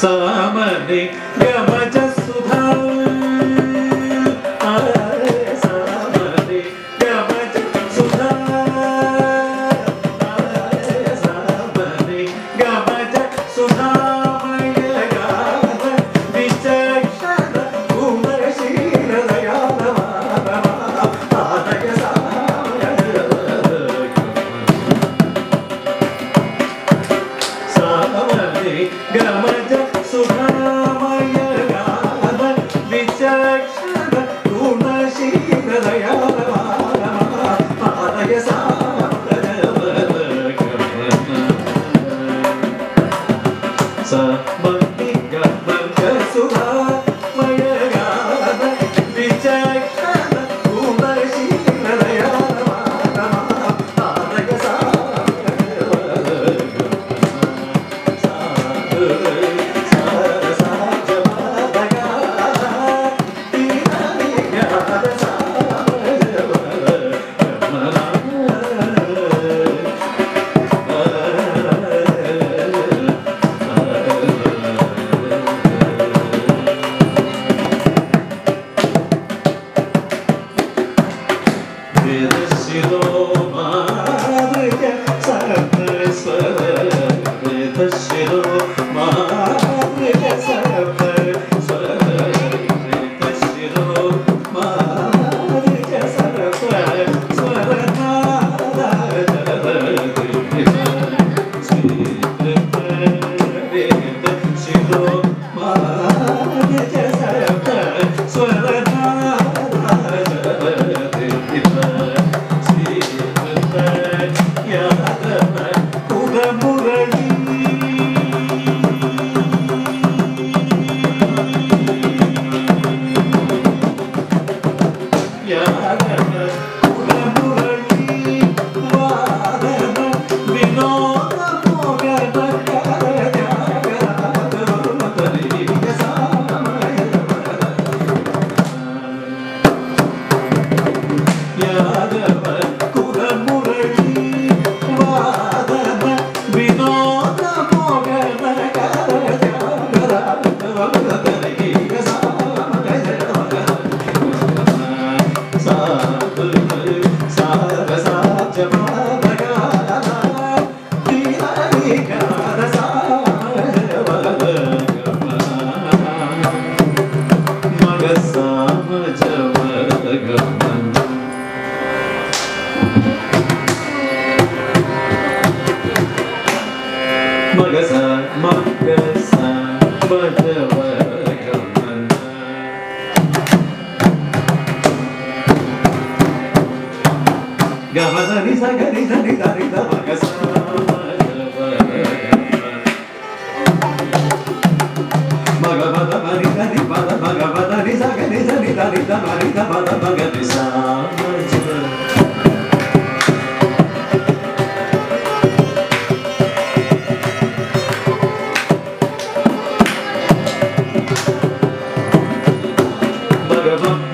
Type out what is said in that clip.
सामच सुधार gonna murder మగస మగస భజవ గమన గమన ని స గ ని ధ ని ధ ని ధ మగస మగ పద మరి ధ ని పద మగ పద ని స గ ని ధ ని ధ ని ధ మరి ధ పద మగ ని స forever.